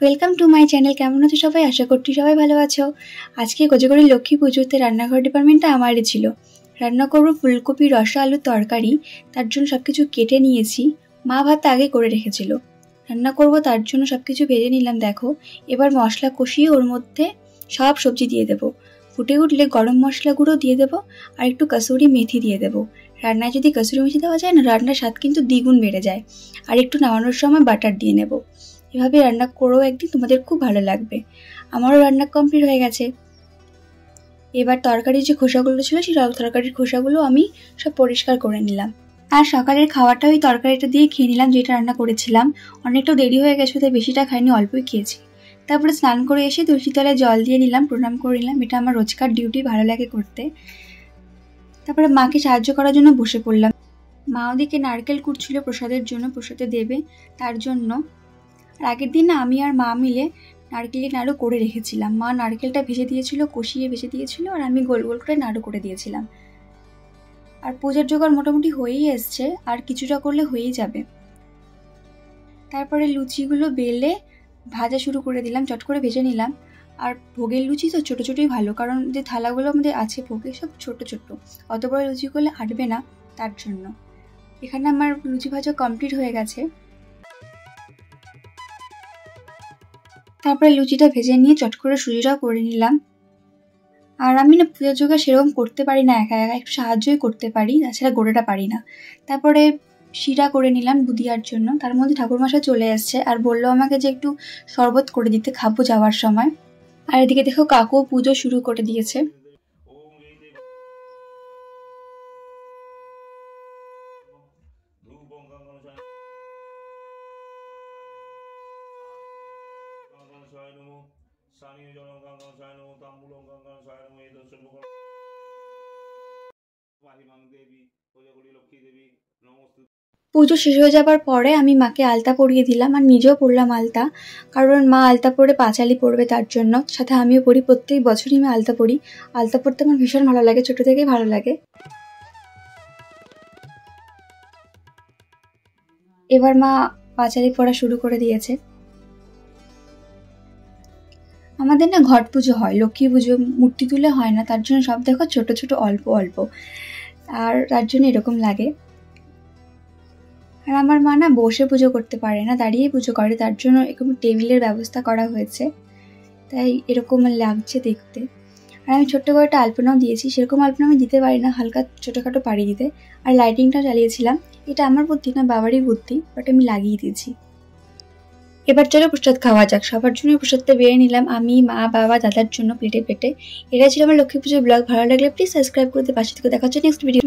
Welcome to my channel কেমন আছো সবাই? আশা করছি সবাই ভালো আছো। আজকে কোজাগরি লক্ষ্মী পুজোতে রান্নাঘর ডিপার্টমেন্টটা আমারই ছিল। রান্না করব ফুলকপি, রসা, আলুর তরকারি, তার জন্য সব কিছু কেটে নিয়েছি। মা ভাত আগে করে রেখেছিল। রান্না করব তার জন্য সব কিছু ভেজে নিলাম, দেখো। এবার মশলা কষিয়ে ওর মধ্যে সব সবজি দিয়ে দেবো। ফুটে উঠলে গরম মশলা গুঁড়ো দিয়ে দেবো আর একটু কাসুরি মেথি দিয়ে দেবো। রান্নায় যদি কাসুরি মেথি দেওয়া যায় না, রান্নার স্বাদ কিন্তু দ্বিগুণ বেড়ে যায়। আর একটু নামানোর সময় বাটার দিয়ে নেব। এভাবে রান্না করেও একদিন তোমাদের খুব ভালো লাগবে। আমারও রান্না কমপ্লিট হয়ে গেছে। এবার তরকারির যে খোসাগুলো ছিল, সেই তরকারির খোসাগুলো আমি সব পরিষ্কার করে নিলাম। আর সকালের খাওয়াটা ওই তরকারিটা দিয়ে খেয়ে নিলাম, যেটা রান্না করেছিলাম। অনেকটা দেরি হয়ে গেছে, তাই বেশিটা খাইনি, অল্পই খেয়েছি। তারপরে স্নান করে এসে তুলসী তলায় জল দিয়ে নিলাম, প্রণাম করে নিলাম। এটা আমার রোজকার ডিউটি ভালো লাগে করতে। তারপরে মাকে সাহায্য করার জন্য বসে পড়লাম। মা ওদিকে নারকেল কুটছিল প্রসাদের জন্য, প্রসাদে দেবে তার জন্য। আর আগের দিন না আমি আর মা মিলে নারকেলের নাড়ু করে রেখেছিলাম। মা নারকেলটা ভেজে দিয়েছিল, কষিয়ে ভেজে দিয়েছিল আর আমি গোল গোল করে নাড়ু করে দিয়েছিলাম। আর পূজার জোগাড় মোটামুটি হয়েই এসছে, আর কিছুটা করলে হয়েই যাবে। তারপরে লুচিগুলো বেলে ভাজা শুরু করে দিলাম, চট করে ভেজে নিলাম। আর ভোগের লুচি তো ছোটো ছোটোই ভালো, কারণ যে থালাগুলো আমাদের আছে ভোগে সব ছোট ছোট। অত বড় লুচি করলে আটবে না তার জন্য। এখানে আমার লুচি ভাজা কমপ্লিট হয়ে গেছে। তারপরে লুচিটা ভেজে নিয়ে চট করে সুজিটাও করে নিলাম। আর আমি না পূজার যোগা সেরকম করতে পারি না, একা একা একটু সাহায্যই করতে পারি, তাছাড়া গোড়াটা পারি না। তারপরে শিরা করে নিলাম বুদিয়ার জন্য, তার মধ্যে ঠাকুরমশাই চলে এসছে আর বলল আমাকে যে একটু শরবত করে দিতে খাব যাওয়ার সময়। আর এদিকে দেখো কাকু পুজো শুরু করে দিয়েছে। পুজো শেষ হয়ে যাবার পরে আমি মাকে আলতা পরিয়ে দিলাম আর নিজেও পরলাম আলতা কারণ মা আলতা পরে পাঁচালি পরবে তার জন্য। সাথে আমিও পড়ি প্রত্যেক বছরই আমি আলতা পরি। আলতা পরতে আমার ভীষণ ভালো লাগে ছোট থেকেই ভালো লাগে। এবার মা পাঁচালি পড়া শুরু করে দিয়েছে। আমাদের না ঘট পুজো হয়, লক্ষ্মী পুজো, মূর্তি তুলে হয় না, তার জন্য সব দেখো ছোট ছোট অল্প অল্প। আর তার জন্য এরকম লাগে। আর আমার মা না বসে পুজো করতে পারে না, দাঁড়িয়েই পুজো করে, তার জন্য এরকম টেবিলের ব্যবস্থা করা হয়েছে। তাই এরকম লাগছে দেখতে। আর আমি ছোট্ট করে একটা আলপনাও দিয়েছি, সেরকম আলপনা আমি দিতে পারি না, হালকা ছোটোখাটো পাড়ি দিতে। আর লাইটিংটা চালিয়েছিলাম এটা আমার বুদ্ধি না বাবারই বুদ্ধি বাট আমি লাগিয়ে দিয়েছি। এবার চলো প্রসাদ খাওয়া যাক। সবার জন্য প্রসাদটা বেড়ে নিলাম। আমি, মা, বাবা, দাদার জন্য পেটে পেটে। এটা ছিল আমার লক্ষ্মী পুজোর ব্লগ। ভালো লাগলে প্লিজ সাবস্ক্রাইব করতে পাশে থেকে দেখা হচ্ছে নেক্সট ভিডিও